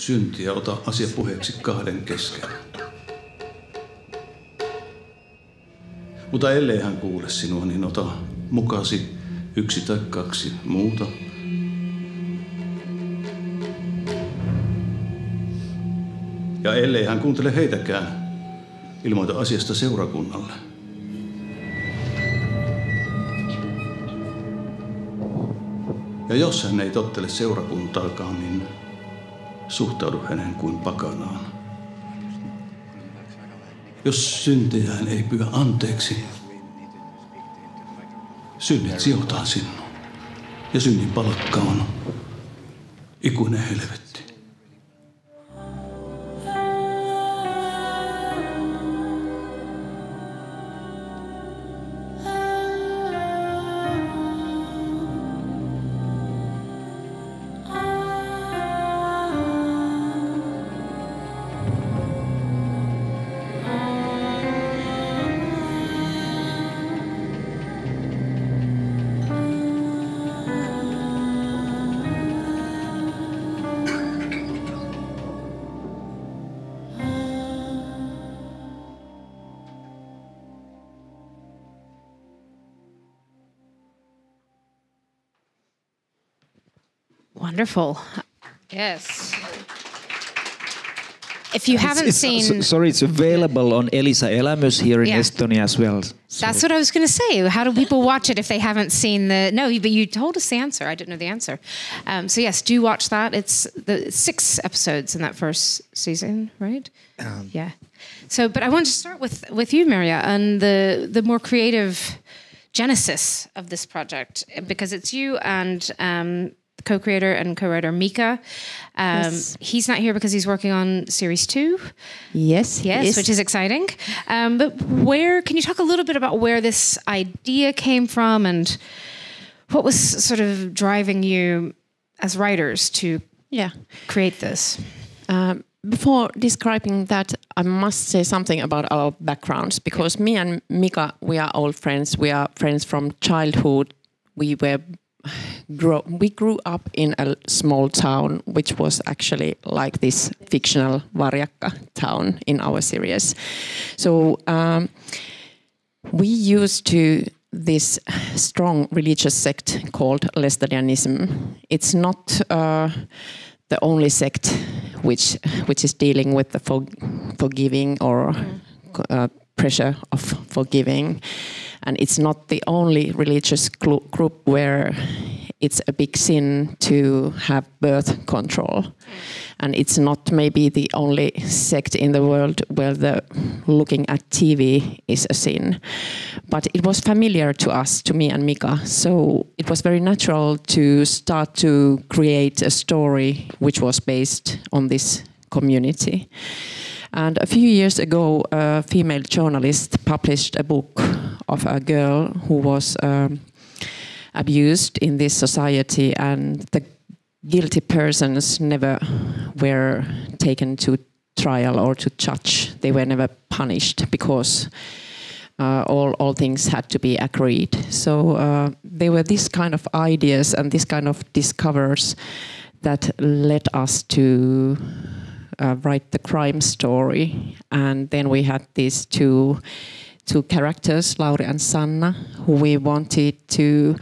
syntiä, ota asia puheeksi kahden kesken. Mutta ellei hän kuule sinua, niin ota mukasi yksi tai kaksi muuta. Ja ellei hän kuuntele heitäkään, ilmoita asiasta seurakunnalle. Ja jos hän ei tottele seurakuntaakaan, niin suhtaudu hänen kuin pakanaan. Jos syntejään ei pyydä anteeksi, synnit sijoitaan sinun. Ja synnin palkka on ikuinen helvetti. Wonderful. Yes. If you haven't It's- seen, so- sorry, it's available on Elisa Elämys here in Yeah. Estonia as well. So- that's what I was going to say. How do people watch it if they haven't seen the? No, but you told us the answer. I didn't know the answer. Um, so yes, do watch that. It's the six episodes in that first season, right? yeah. So, but I want to start with with you, Merja, and the the more creative genesis of this project because it's you and um, co-creator and co-writer Mika. Um, Yes. He's not here because he's working on series two. Yes, Yes, which is exciting. Um, but where can you talk a little bit about where this idea came from and what was sort of driving you as writers to yeah. create this? Um, before describing that, I must say something about our backgrounds because me and Mika, we are old friends. We are friends from childhood. We were grow, we grew up in a small town, which was actually like this fictional Varjakka town in our series. So um, we used to this strong religious sect called Laestadianism. It's not uh, the only sect which which is dealing with the for, forgiving or uh, pressure of forgiving, and it's not the only religious group where it's a big sin to have birth control, and it's not maybe the only sect in the world where the looking at TV is a sin, but it was familiar to us, to me and Mika. So it was very natural to start to create a story which was based on this community. And a few years ago, a female journalist published a book of a girl who was um, abused in this society, and the guilty persons never were taken to trial or to judge. They were never punished because uh, all all things had to be agreed. So uh, there were these kind of ideas and this kind of discovers that led us to uh, write the crime story, and then we had these two two characters, Lauri and Sanna, who we wanted to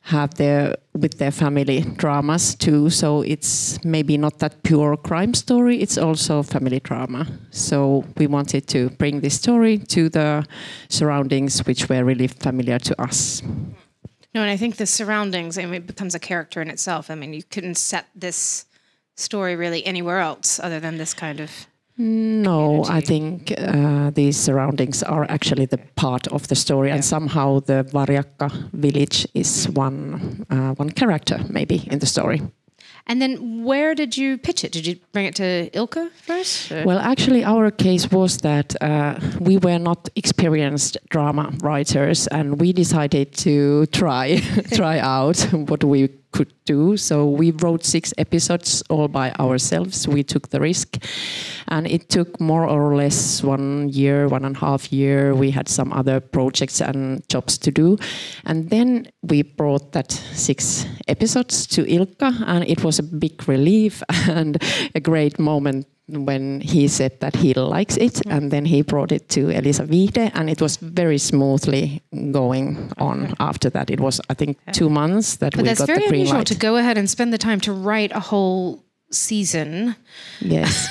have their with their family dramas too. So it's maybe not that pure crime story; it's also family drama. So we wanted to bring this story to the surroundings, which were really familiar to us. No, and I think the surroundings, I mean, it becomes a character in itself. I mean, you couldn't set this story really anywhere else other than this kind of. No, I think uh, these surroundings are actually the part of the story, and somehow the Varjakka village is one uh, one character maybe in the story. And then where did you pitch it? Did you bring it to Ilkka first? or- Well, actually, our case was that uh, we were not experienced drama writers, and we decided to try try out what we could do. So we wrote six episodes all by ourselves. We took the risk, and it took more or less one year, one and a half year. We had some other projects and jobs to do, and then we brought that six episodes to Ilkka, and it was a big relief and a great moment when he said that he likes it, mm-hmm. and then he brought it to Elisa Viihde, and it was very smoothly going on after that. It was, I think, two months that But we that's got very the green unusual to go ahead and spend the time to write a whole season yes,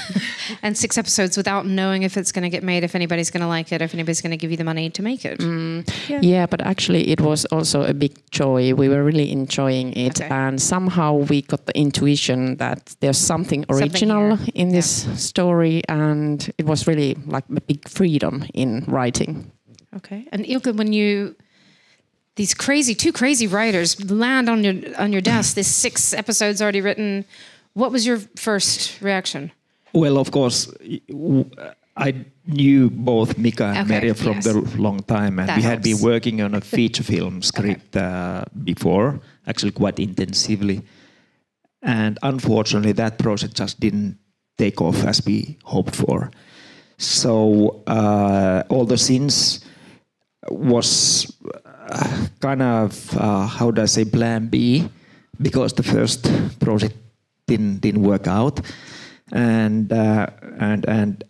and six episodes without knowing if it's going to get made, if anybody's going to like it, if anybody's going to give you the money to make it. Mm. Yeah. yeah, but actually, it was also a big joy. We were really enjoying it, Okay. and somehow we got the intuition that there's something Something original here. in this story, and it was really like a big freedom in writing. Okay. And Ilkka, when you these crazy two crazy writers land on your on your desk, this six episodes already written, what was your first reaction? Well, of course, I knew both Mika and Okay, Merja from yes. the long time, and That we had been working on a feature film script uh, before, actually quite intensively. And unfortunately, that project just didn't take off as we hoped for. So uh, All the Sins was uh, kind of uh, how do I say plan B because the first project didn't didn't work out, and uh, and and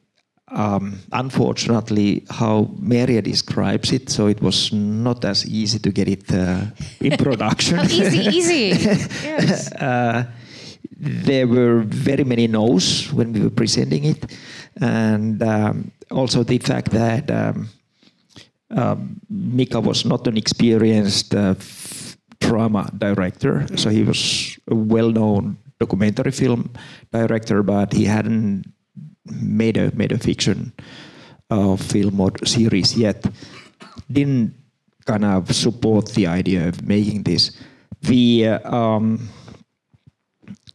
um, unfortunately, how Merja describes it, so it was not as easy to get it uh, in production. Oh, easy, easy. yes. uh, there were very many no's when we were presenting it, and um, also the fact that um, um, Mika was not an experienced uh, drama director, so he was a well-known documentary film director, but he hadn't made a made a fiction uh, film or series yet. Didn't kind of support the idea of making this. The uh, um,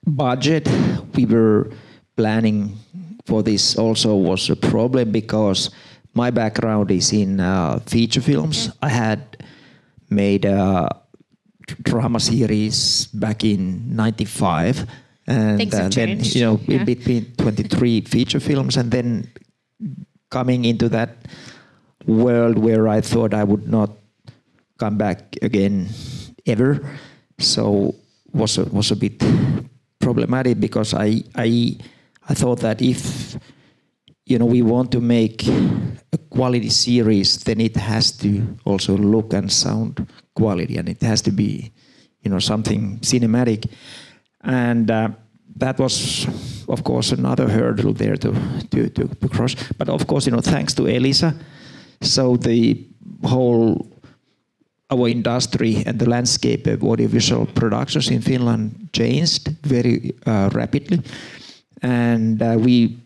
budget we were planning for this also was a problem because my background is in uh, feature films. I had made a drama series back in '95, and uh, then you know Yeah. in between 23 feature films, and then coming into that world where I thought I would not come back again ever. So was a, was a bit problematic because I I I thought that if you know we want to make a quality series, then it has to also look and sound quality, and it has to be you know something cinematic, and. Uh, that was, of course, another hurdle there to, to, to, to cross. But of course, you know, thanks to Elisa, so the whole our industry and the landscape of audiovisual productions in Finland changed very uh, rapidly, and uh, we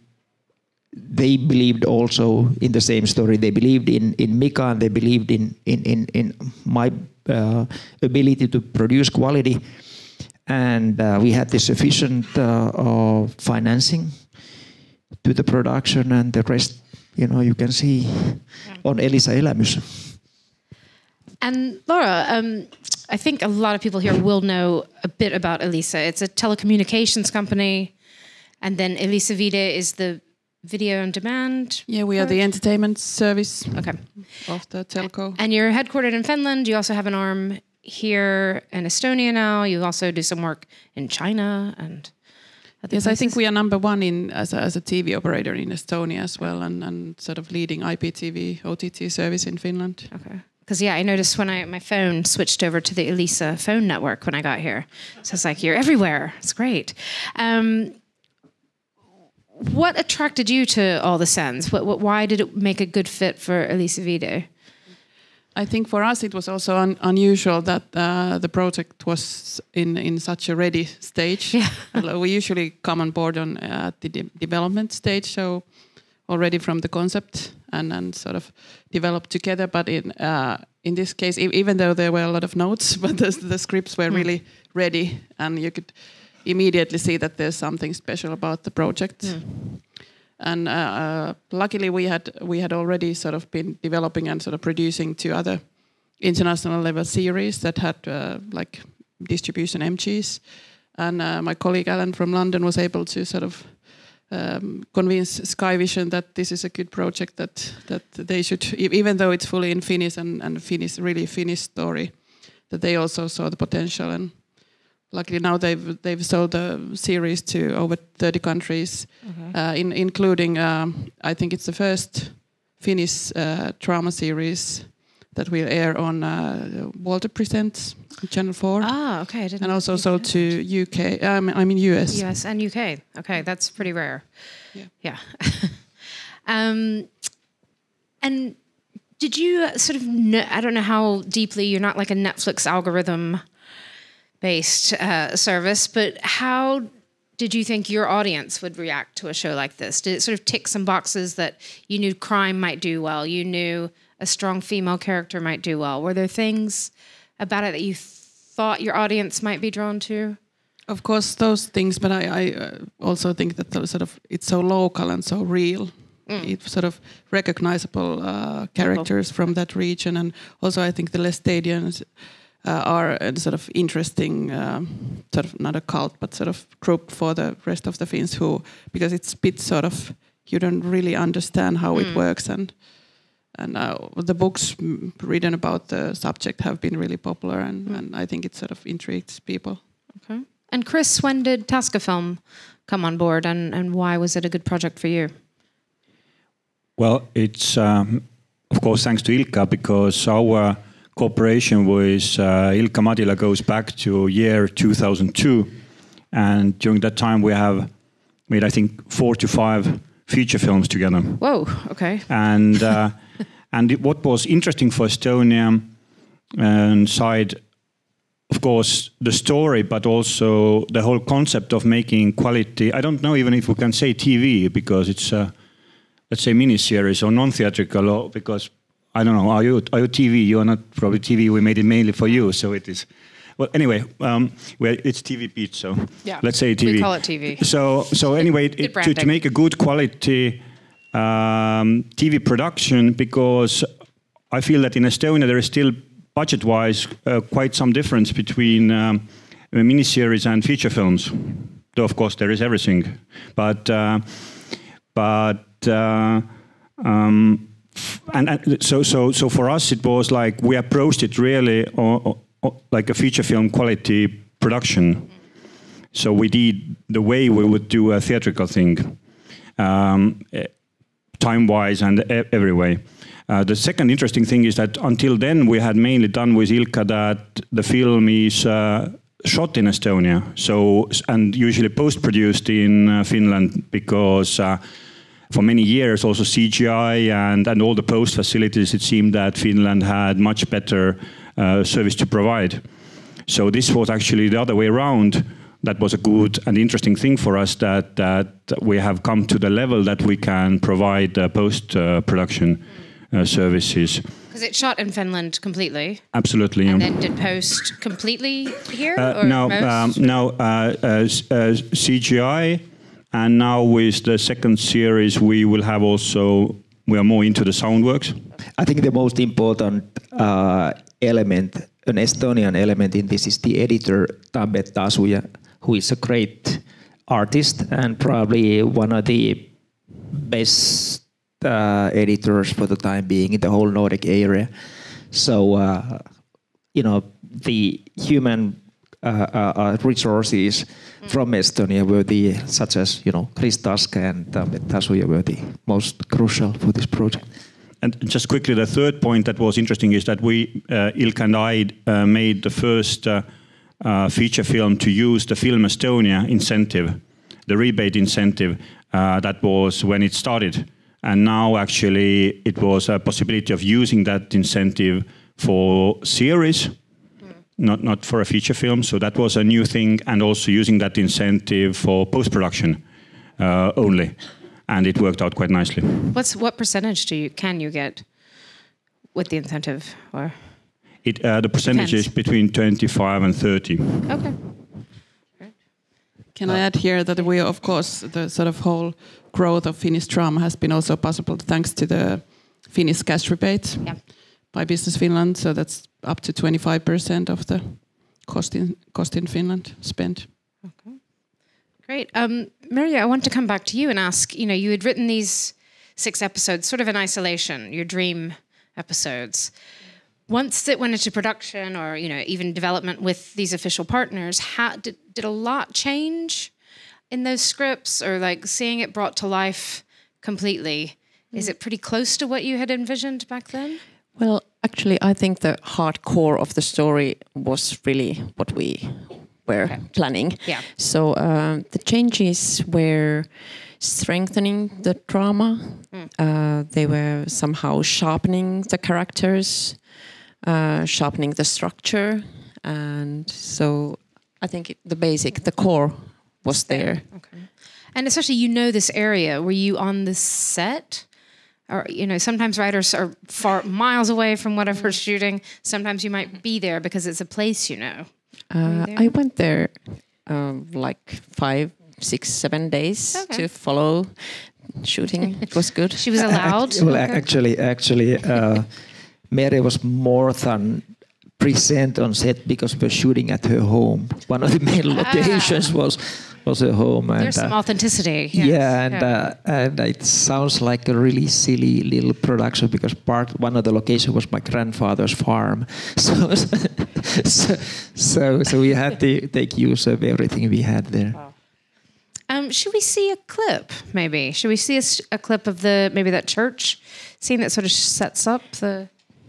they believed also in the same story. They believed in in Mika and they believed in in in, in my uh, ability to produce quality, and uh, we had the sufficient uh, uh, financing to the production, and the rest, you know, you can see on Elisa Elämys. And Laura, um, I think a lot of people here will know a bit about Elisa. It's a telecommunications company, and then Elisa Viihde is the video on demand. Yeah, we are the entertainment service Okay. of the telco. And you're headquartered in Finland. You also have an arm here in Estonia now. You also do some work in China and Yes, I think we are number one in as a, as a TV operator in Estonia as well, and, and sort of leading IPTV OTT service in Finland. Okay. Because yeah, I noticed when I my phone switched over to the Elisa phone network when I got here. So it's like you're everywhere. It's great. Um, what attracted you to All the Sins? What, what, why did it make a good fit for Elisa Viihde? I think for us it was also un- unusual that uh, the project was in, in such a ready stage. Yeah. We usually come on board on uh, the de- development stage, so already from the concept and, and sort of develop together. But in uh, in this case, even though there were a lot of notes, but the, the scripts were really ready, and you could immediately see that there's something special about the project. And uh, uh, luckily, we had we had already sort of been developing and sort of producing two other international level series that had uh, like distribution MGs. And uh, my colleague Alan from London was able to sort of um, convince Sky Vision that this is a good project that that they should, even though it's fully in Finnish and, and Finnish, really Finnish story, that they also saw the potential. And luckily now they've they've sold the series to over 30 countries, uh, in, including um, I think it's the first Finnish uh, drama series that will air on uh, Walter Presents Channel 4. Ah, okay. I didn't And also sold that. to UK. Um, I mean US. US and UK. Okay, that's pretty rare. Yeah. Yeah. um, and did you uh, sort of, kn- I don't know how deeply, you're not like a Netflix algorithm based uh, service, but how did you think your audience would react to a show like this? Did it sort of tick some boxes that you knew crime might do well? You knew a strong female character might do well? Were there things about it that you thought your audience might be drawn to? Of course, those things, but I, I uh, also think that the sort of it's so local and so real. It's sort of recognizable uh, characters from that region, and also I think the Laestadians uh, are a sort of interesting, um, sort of not a cult, but sort of group for the rest of the Finns who, because it's a bit sort of you don't really understand how it works, and and uh, the books mm, written about the subject have been really popular, and, and I think it sort of intrigues people. Okay. And Kris, when did Taska Film come on board, and, and why was it a good project for you? Well, it's um, of course thanks to Ilkka because our cooperation with uh, Ilkka Matila goes back to year 2002, and during that time we have made I think four to five feature films together. Whoa. Okay. And uh, and it- what was interesting for Estonia um, side, of course, the story, but also the whole concept of making quality. I don't know even if we can say TV because it's, uh, let's say, miniseries or non-theatrical, or because I don't know. Are you are you TV? You are not probably TV. We made it mainly for you, so it is. Well, anyway, um, well, it's TV Beats, so Yeah. let's say TV. We call it TV. So, so anyway, it, to, to make a good quality um, TV production, because I feel that in Estonia there is still budget-wise uh, quite some difference between um, miniseries and feature films. Though of course there is everything, but uh, but uh, um, and, and so so so for us it was like we approached it really o- o- like a feature film quality production. So we did the way we would do a theatrical thing, um, eh, time-wise and e- every way. Uh, the second interesting thing is that until then we had mainly done with Ilkka that the film is uh, shot in Estonia, so and usually post-produced in uh, Finland because. Uh, for many years, also CGI and, and all the post facilities, it seemed that Finland had much better uh, service to provide. So this was actually the other way around. That was a good and interesting thing for us that, that we have come to the level that we can provide uh, post uh, production uh, services. Because it shot in Finland completely, Absolutely. and yeah. then did post completely here, Uh, or no, um, no uh, CGI, and now with the second series, we will have also we are more into the sound works. I think the most important uh, element, an Estonian element in this, is the editor Tambet Tasuja, who is a great artist and probably one of the best uh, editors for the time being in the whole Nordic area. So, uh, you know, the human uh, uh, uh, resources from Estonia were the, such as, you know, Kris Taska and Tambet Tasuja were the most crucial for this project. And just quickly, the third point that was interesting is that we, uh, Ilkka and I, uh, made the first uh, uh, feature film to use the Film Estonia incentive, the rebate incentive. Uh, that was when it started, and now actually it was a possibility of using that incentive for series, not not for a feature film. So that was a new thing, and also using that incentive for post production uh, only, and it worked out quite nicely. What's what percentage do you can you get with the incentive? Or It, uh, the percentage Depends. is between 25 and 30. okay, Can I add here that we, of course, the sort of whole growth of Finnish drama has been also possible thanks to the Finnish cash rebate Yeah. by Business Finland. So that's up to 25% of the cost in cost in Finland spent. Okay. Great. Um, Merja, I want to come back to you and ask you know, you had written these six episodes sort of in isolation, your dream episodes. Once it went into production or you know even development with these official partners, how, did, did a lot change in those scripts or like seeing it brought to life completely? Is it pretty close to what you had envisioned back then? Well, actually, I think the hardcore of the story was really what we were planning. Yeah. So uh, the changes were strengthening the drama. Uh, they were somehow sharpening the characters, uh, sharpening the structure, and so I think it, the basic, the core, was there. Okay. And especially, you know this area. Were you on the set? Or you know, sometimes writers are far miles away from whatever shooting. Sometimes you might be there because it's a place you know. Uh, there? I went there um, like five, six, seven days Okay. to follow shooting. it was good. She was allowed. Well, actually, actually, uh, Mary was more than present on set because we were shooting at her home. One of the main locations was was her home, and There's some uh, authenticity. yes. yeah, and Uh, and it sounds like a really silly little production because part one of the location was my grandfather's farm, so so so, so we had to take use of everything we had there. Um, should we see a clip? Maybe should we see a clip of the maybe that church scene that sort of sets up the.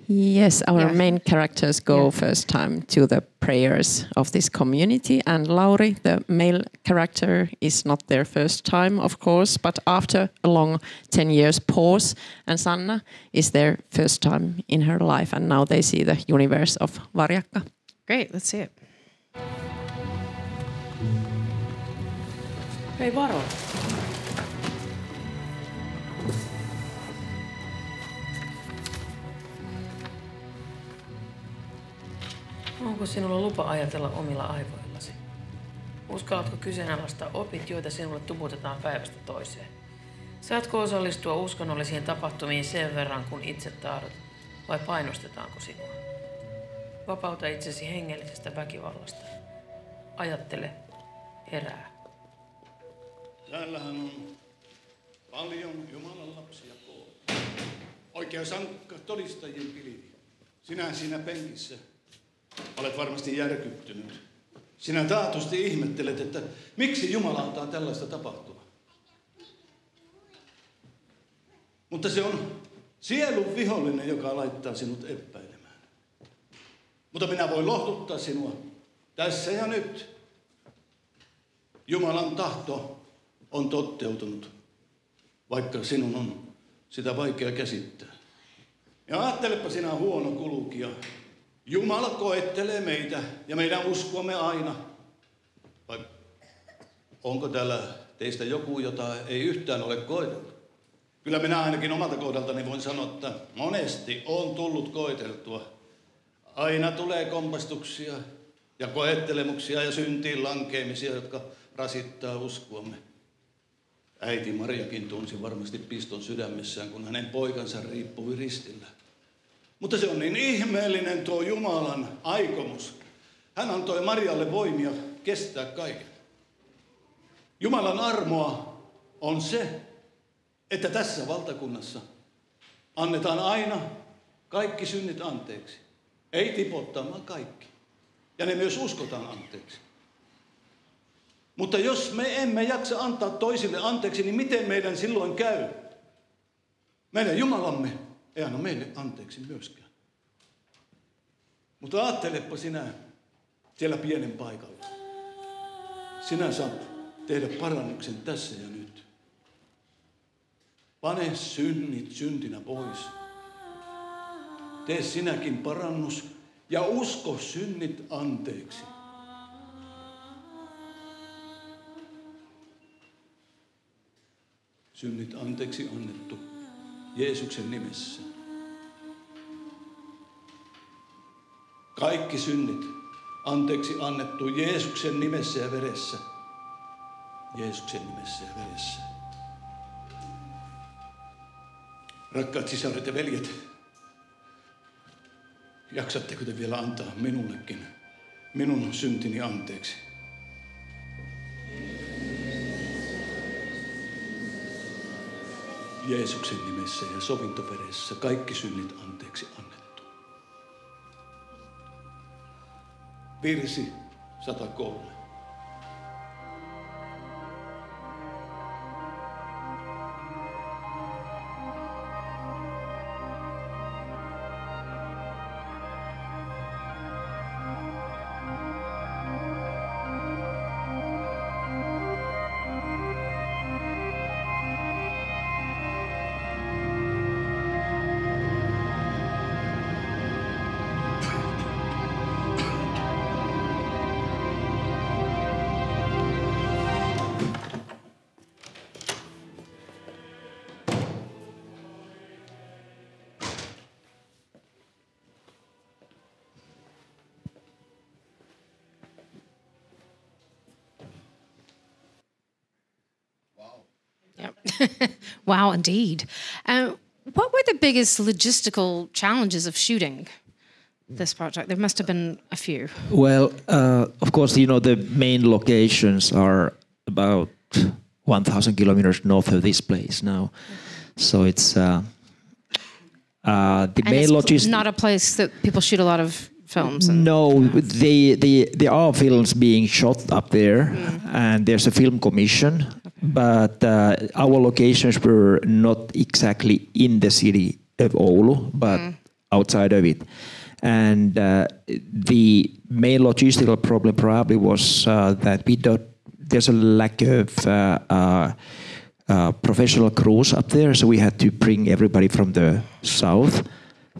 Yes, our Yeah. main characters go Yeah. first time to the prayers of this community, and Lauri, the male character, is not their first time, of course, but after a long 10 years pause, and Sanna is their first time in her life, and now they see the universe of Varjakka. Great, let's see it. Hei varo. Onko sinulla lupa ajatella omilla aivoillasi? Uskallatko kyseenalaistaa opit, joita sinulle tuputetaan päivästä toiseen? Saatko osallistua uskonnollisiin tapahtumiin sen verran, kun itse tahdot, vai painostetaanko sinua? Vapauta itsesi hengellisestä väkivallasta. Ajattele, herää. Täällähän on paljon Jumalan lapsia koolla. Oikea sankka todistajien pilvi. Sinä siinä penkissä olet varmasti järkyttynyt. Sinä taatusti ihmettelet, että miksi Jumala antaa tällaista tapahtua. Mutta se on sielun vihollinen, joka laittaa sinut epäilemään. Mutta minä voin lohduttaa sinua tässä ja nyt. Jumalan tahto on toteutunut, vaikka sinun on sitä vaikea käsittää. Ja ajattelepa sinä huono kulukija. Jumala koettelee meitä ja meidän uskomme aina. Vai onko täällä teistä joku, jota ei yhtään ole koeteltu? Kyllä minä ainakin omalta kohdaltani voin sanoa, että monesti on tullut koeteltua. Aina tulee kompastuksia ja koettelemuksia ja syntiin lankeemisia, jotka rasittaa uskoamme. Äiti Mariakin tunsi varmasti piston sydämessään, kun hänen poikansa riippui ristillä. Mutta se on niin ihmeellinen tuo Jumalan aikomus. Hän antoi Marialle voimia kestää kaiken. Jumalan armoa on se, että tässä valtakunnassa annetaan aina kaikki synnit anteeksi. Ei tipottamaan kaikki. Ja ne myös uskotaan anteeksi. Mutta jos me emme jaksa antaa toisille anteeksi, niin miten meidän silloin käy? Meidän Jumalamme ei anna meille anteeksi myöskään. Mutta ajattelepa sinä siellä pienen paikalla. Sinä saat tehdä parannuksen tässä ja nyt. Pane synnit syntinä pois. Tee sinäkin parannus ja usko synnit anteeksi. Synnit anteeksi annettu Jeesuksen nimessä. Kaikki synnit anteeksi annettu Jeesuksen nimessä ja veressä. Jeesuksen nimessä ja veressä. Rakkaat sisaret ja veljet, jaksatteko te vielä antaa minullekin minun syntini anteeksi. Jeesuksen nimessä ja sovintoveressä kaikki synnit anteeksi annettu. Virsi 103. Yep. wow, indeed. Uh, what were the biggest logistical challenges of shooting this project? There must have been a few. Well, uh, of course, you know the main locations are about 1,000 kilometers north of this place now, so it's uh, uh, the And main logistics. not a place that people shoot a lot of films. No, they, they, there are films being shot up there, and there's a film commission. But uh, our locations were not exactly in the city of Oulu, but outside of it. And uh, the main logistical problem probably was uh, that we don't. There's a lack of uh, uh, uh, professional crews up there, so we had to bring everybody from the south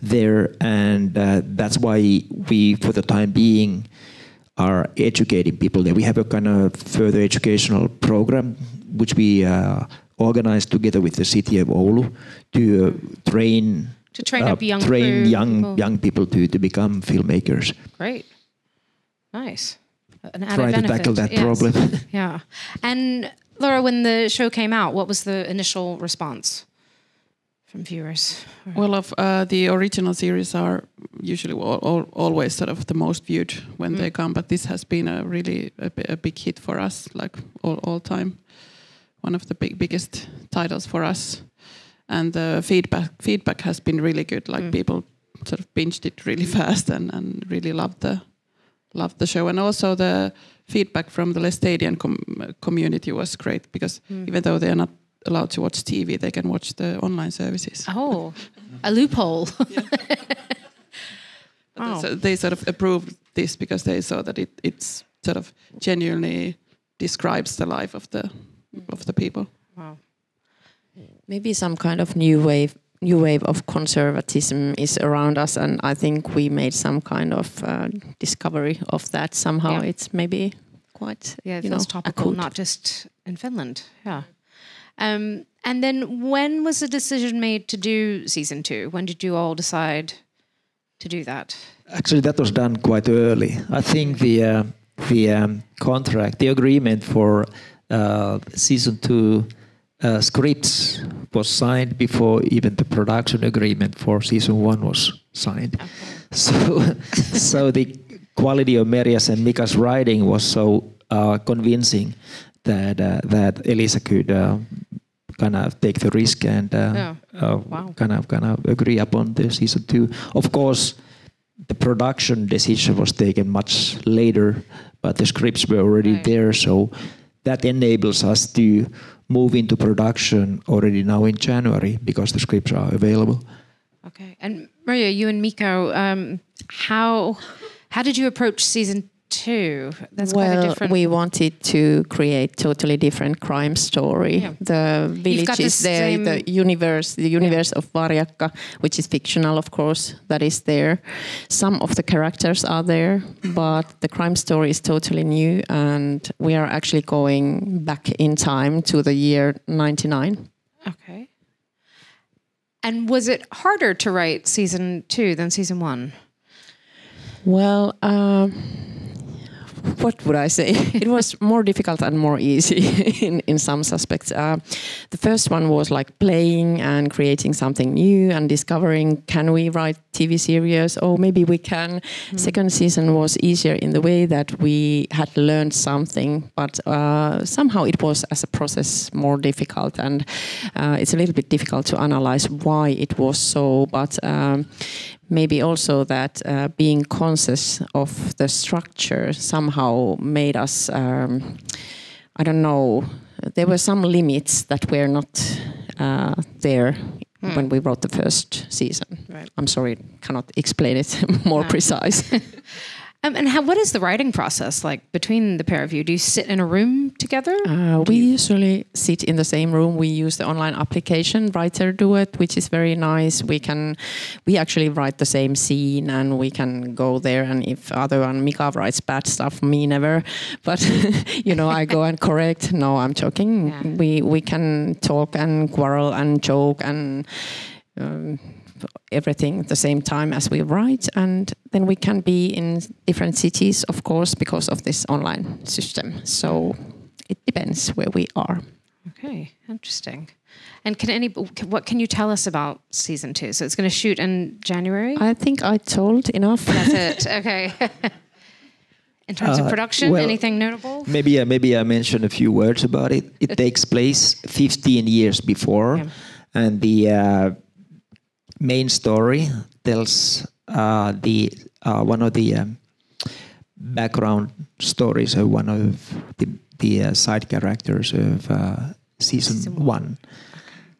there, and uh, that's why we, for the time being, are educating people there. We have a kind of further educational program which we uh, organized together with the city of Oulu to uh, train To train uh, up young train crew, young people. young people to, to become filmmakers. Great. Nice. An added Try to tackle that yes. problem. yeah. And Laura, when the show came out, what was the initial response from viewers? Well, of uh, the original series are usually al- al- always sort of the most viewed when they come, but this has been a really a, a big hit for us, like all, all time, one of the big biggest titles for us, and the feedback feedback has been really good. Like mm. people sort of binged it really fast and, and really loved the loved the show, and also the feedback from the Laestadian com- community was great because mm. even though they are not allowed to watch TV, they can watch the online services. Oh, a loophole. Wow. So they sort of approved this because they saw that it it's sort of genuinely describes the life of the of the people. wow. Maybe some kind of new wave new wave of conservatism is around us and I think we made some kind of uh, discovery of that somehow Yeah. it's maybe quite Yeah, it you know topical, acute. not just in Finland. Yeah. Um, and then when was the decision made to do season two? When did you all decide to do that? Actually, that was done quite early. I think the uh, the um, contract, the agreement for season two uh, scripts was signed before even the production agreement for season one was signed. So, so the quality of Merja's and Mika's writing was so uh, convincing that uh, that Elisa could. Uh, kind of take the risk and uh, Yeah. uh, Wow. kind of kind of agree upon the season two. Of course, the production decision was taken much later, but the scripts were already Right. there, so that enables us to move into production already now in January because the scripts are available. Okay. And Merja, you and Mika, um, how how did you approach season two? That's quite a well, different. we wanted to create totally different crime story. Yeah. The village got the is there, the universe, the universe of Varjakka, which is fictional, of course, that is there. Some of the characters are there, but the crime story is totally new, and we are actually going back in time to the year '99. okay. And was it harder to write season two than season one? Well, um, what would I say? it was more difficult and more easy in, in some aspects. Uh, the first one was like playing and creating something new and discovering can we write TV series? Oh, maybe we can. Mm. Second season was easier in the way that we had learned something, but uh, somehow it was as a process more difficult, and uh, it's a little bit difficult to analyze why it was so. But um, maybe also that uh, being conscious of the structure somehow made us um, i don't know there were some limits that were not uh, there hmm. when we wrote the first season right. i'm sorry cannot explain it more no. precise Um, and how, what is the writing process like between the pair of you? Do you sit in a room together? Uh, we usually sit in the same room. We use the online application WriterDuet, which is very nice. We can, we actually write the same scene, and we can go there. And if other one Mika writes bad stuff, me never. But you know, I go and correct. No, I'm joking. Yeah. We we can talk and quarrel and joke and. Um, everything at the same time as we write and then we can be in different cities of course because of this online system. So it depends where we are. Okay interesting. And can any what can you tell us about season two? So it's going to shoot in january? I think i told enough. That's it okay. In terms uh, of production well, anything notable? maybe uh, maybe i mentioned a few words about it. It takes place 15 years before yeah. and the uh, main story tells uh, the uh, one of the um, background stories of one of the, the uh, side characters of uh, season, season, one.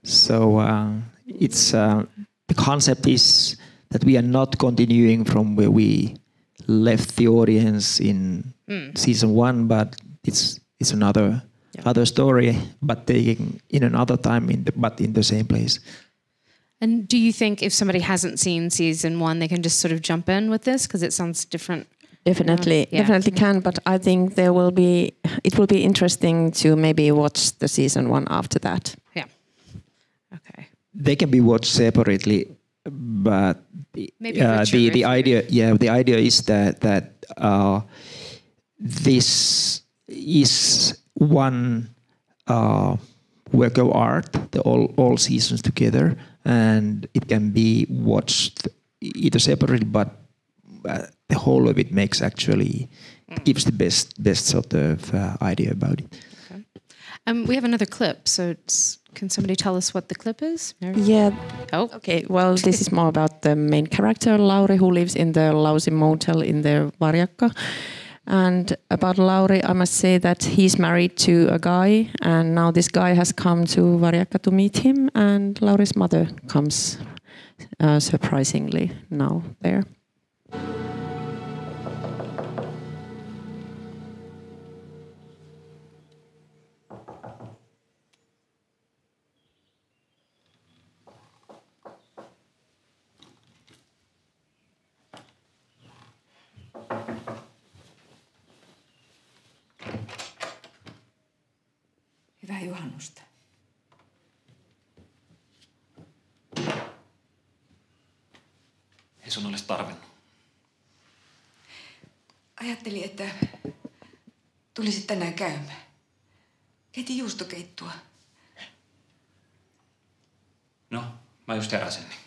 So uh, it's uh, the concept is that we are not continuing from where we left the audience in mm. season one, but it's it's another yeah. other story, but taking in another time in the, but in the same place. And do you think if somebody hasn't seen season one, they can just sort of jump in with this because it sounds different? Definitely, yeah. definitely can. But I think there will be. It will be interesting to maybe watch the season one after that. Yeah. Okay. They can be watched separately, but maybe uh, the the idea, yeah, the idea is that that uh, this is one uh, work of art, the all all seasons together and it can be watched either separately, but uh, the whole of it makes actually mm. gives the best best sort of uh, idea about it. Okay. Um, we have another clip, so can somebody tell us what the clip is? Yeah. Oh, okay. Well, this is more about the main character, Lauri, who lives in the lousy motel in the Varjakka. And about Lauri, I must say that he's married to a guy, and now this guy has come to Varjakka to meet him, and Lauri's mother comes uh, surprisingly now there. Juhannusta. Ei sun olisi tarvinnut. Ajattelin, että tulisit tänään käymään. Keitin juustokeittua. No, mä just heräsin. Niin.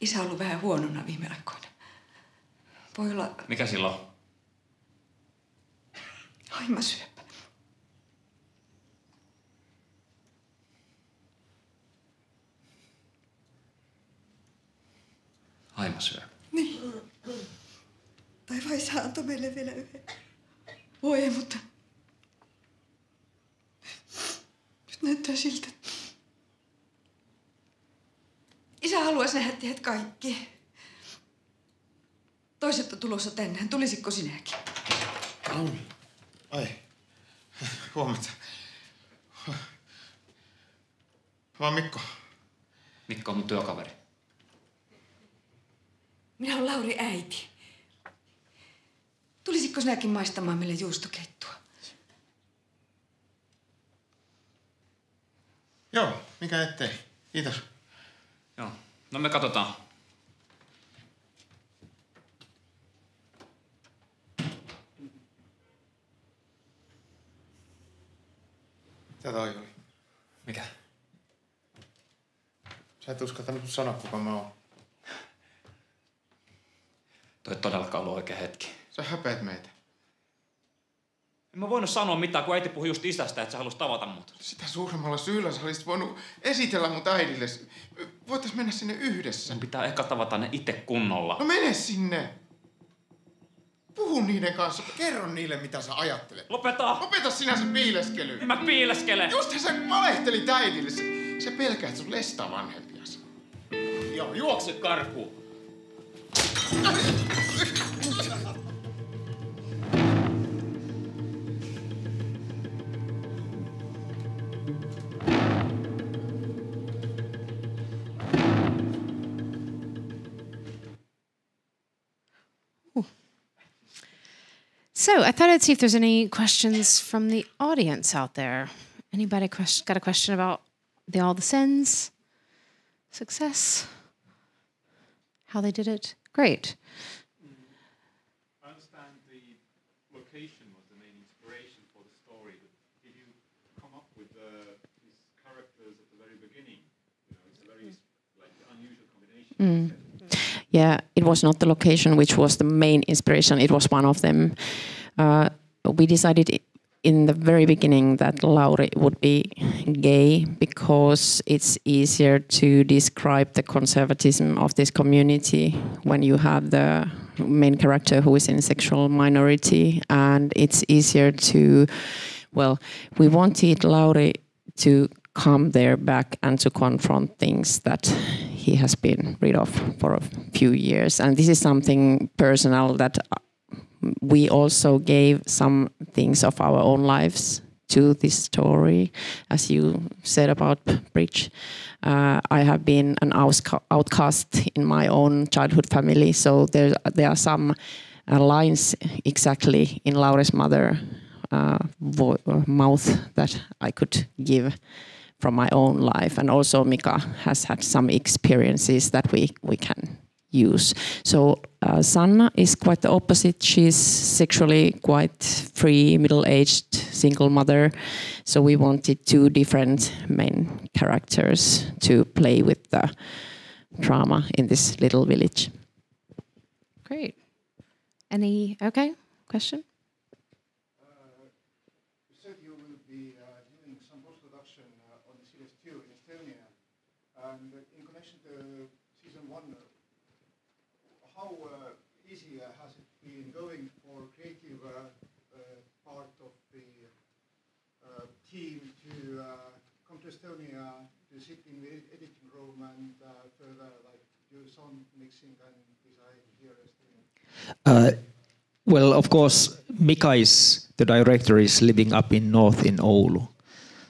Isä on ollut vähän huonona viime aikoina. Voi olla... Mikä silloin? Syö. Aimasyö. Niin. Tai vai sä antoi meille vielä yhden. Voi, mutta... Nyt näyttää siltä. Isä haluaisi nähdä teidät kaikki. Toiset on tulossa tänne. Tulisitko sinäkin? Auni. Ai. Huomenta. Vaan Mikko. Mikko on mun työkaveri. Minä olen Lauri äiti. Tulisitko sinäkin maistamaan meille juustokeittua? Joo, mikä ettei. Kiitos. Joo, no me katsotaan. Mitä toi oli? Mikä? Sä et uskaltanut sanoa, kuka mä oon. Toi ei todellakaan ollut oikea hetki. Sä häpeät meitä. En mä voinut sanoa mitään, kun äiti puhui just isästä, että se halusi tavata mut. Sitä suuremmalla syyllä sä olisit voinut esitellä mut äidille. Voitais mennä sinne yhdessä. Sen pitää eka tavata ne itse kunnolla. No mene sinne. Puhu niiden kanssa. Kerro niille, mitä sä ajattelet. Lopeta! Lopeta sinä se piileskely. En mä piileskele! Just sä valehtelit äidille. Sä, sä pelkäät sun lesta vanhempias. Joo, juokse karkuun. So I thought I'd see if there's any questions from the audience out there. Anybody question, got a question about the all the sins, success, how they did it? Great. I understand the location was the main inspiration for the story. Did you come up with uh, these characters at the very beginning? You know, it's a very like unusual combination. Yeah, it was not the location which was the main inspiration. It was one of them. Uh, we decided in the very beginning that Lauri would be gay because it's easier to describe the conservatism of this community when you have the main character who is in sexual minority, and it's easier to, well, we wanted Lauri to come there back and to confront things that he has been rid of for a few years. And this is something personal that we also gave some things of our own lives to this story. As you said about Bridge, uh, I have been an outcast in my own childhood family, so there, there are some uh, lines exactly in Laura's mother uh, mouth that I could give from my own life, and also Mika has had some experiences that we we can use. So uh, Sanna is quite the opposite. She's sexually quite free, middle-aged single mother. So we wanted two different main characters to play with the drama in this little village. Great. Any okay question? You said you will be uh, doing some post-production uh, on the series 2 in Estonia. And in connection to season 1, uh, how uh, easy uh, has it been going for creative uh, uh, part of the uh, team to uh, come to Estonia, to sit in the editing room and uh, further like do sound mixing and design here Estonia? Uh, well, of course, Mika is the director is living up in north in Oulu,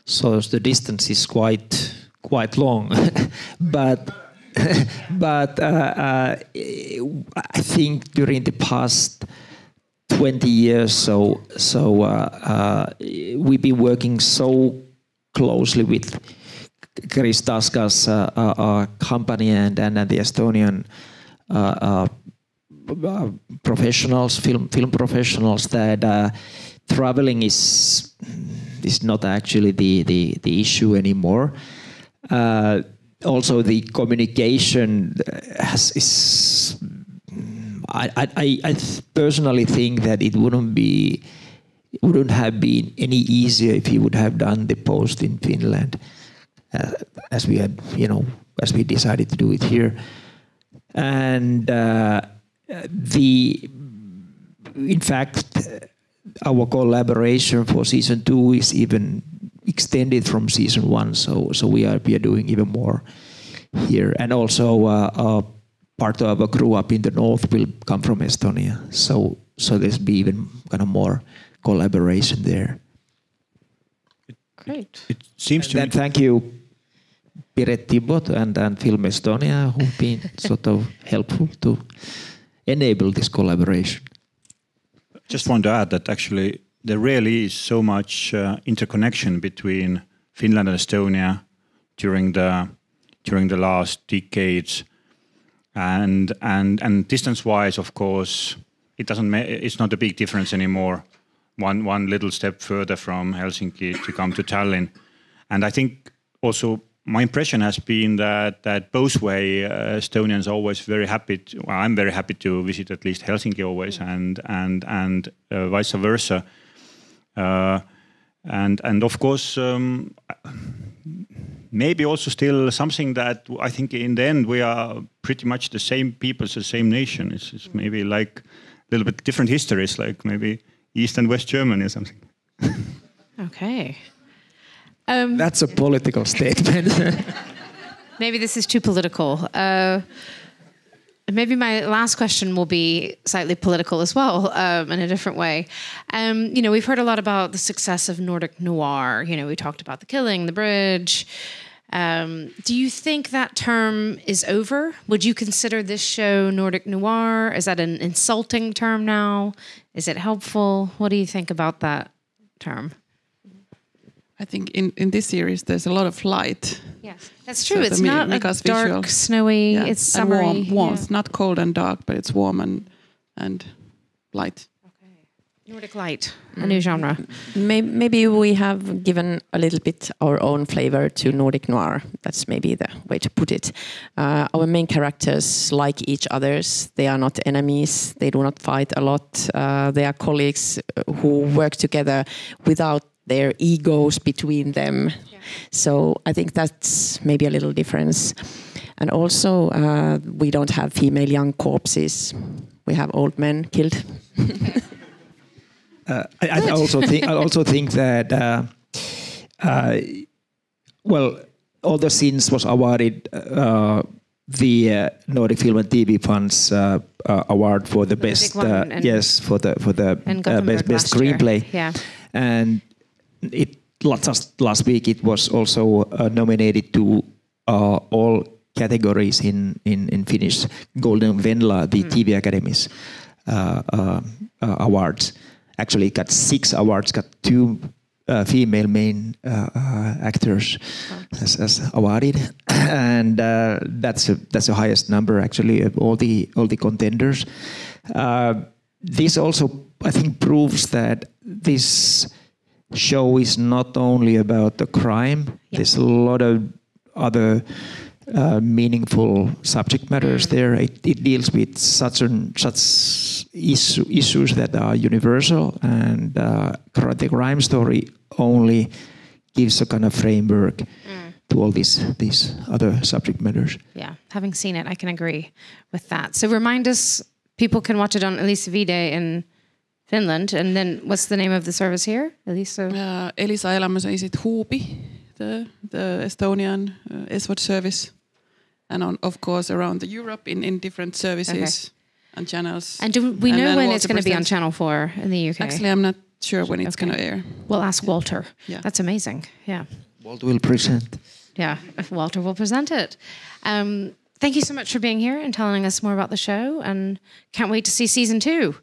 so the distance is quite quite long. but but uh, uh, I think during the past 20 years, so so uh, uh, we've been working so closely with Kris Taska's uh, uh, uh, company and, and, and the Estonian professionals, film film professionals, that traveling is is not actually the the, the issue anymore. Uh, also, the communication has is. I, I I personally think that it wouldn't be it wouldn't have been any easier if he would have done the post in Finland, uh, as we had you know as we decided to do it here, and. Uh, the in fact our collaboration for season two is even extended from season one so so we are we are doing even more here and also uh, uh, part of our crew up in the north will come from estonia so so there's be even kind of more collaboration there Great. It seems and to then me. thank you Piret Tibbo and, and Film Estonia who've been sort of helpful to enable this collaboration. Just want to add that actually there really is so much uh, interconnection between Finland and Estonia during the during the last decades, and and and distance-wise, of course, it doesn't. Ma- it's not a big difference anymore. One one little step further from Helsinki to come to Tallinn, and I think also my impression has been that that both way uh, Estonians always very happy. To, well, I'm very happy to visit at least Helsinki always, and and and uh, vice versa. Uh, and and of course, um, maybe also still something that I think in the end we are pretty much the same people, the same nation. It's, it's maybe like a little bit different histories, like maybe East and West Germany or something. Okay. Um, That's a political statement. maybe this is too political. Uh, maybe my last question will be slightly political as well, um, in a different way. Um, you know, we've heard a lot about the success of Nordic noir. You know, we talked about the killing, the bridge. Um, do you think that term is over? Would you consider this show Nordic noir? Is that an insulting term now? Is it helpful? What do you think about that term? I think in, in this series there's a lot of light. Yes, that's true. it's the Mi- not a dark, visual- snowy. Yeah, It's and warm, warm. yeah. It's not cold and dark, but it's warm and and light. Nordic light, a new genre. Maybe, maybe we have given a little bit our own flavor to Nordic noir. That's maybe the way to put it. Uh, our main characters like each others. They are not enemies. They do not fight a lot. Uh, they are colleagues uh, who work together without their egos between them. So I think that's maybe a little difference. And also, uh, we don't have female young corpses. We have old men killed. Uh, I, I also think I also think that uh, uh, well, All the Sins was awarded uh, the uh, Nordic Film and TV Funds uh, uh, award for the, best. Uh, and- yes, for the for the uh, best best screenplay. Yeah. and it just last week it was also uh, nominated to uh, all categories in in in Finnish Golden Venla, the TV Academy's uh, uh, uh, awards. Actually, got six awards. Got two uh, female main uh, uh, actors as, as awarded, and uh, that's a, that's the highest number actually of all the all the contenders. Uh, this also, I think, proves that this show is not only about the crime. There's a lot of other uh, meaningful subject matters there. It, it deals with such an, such issue, issues that are universal, and uh, the crime story only gives a kind of framework to all these these other subject matters. Yeah, having seen it, I can agree with that. So remind us, people can watch it on Elisa Viihde in Finland, and then what's the name of the service here, Elisa? Uh, Elisa Elämys is it Huupi, the the Estonian uh, SVOD service, and on, of course around the Europe in, in different services and channels. And do we know when Walter it's going to be on Channel Four in the UK? Actually, I'm not sure when it's going to air. we'll ask Walter. Yeah. That's amazing. Yeah, Walt will present. yeah. Walter will present it. Um, thank you so much for being here and telling us more about the show, and can't wait to see season two.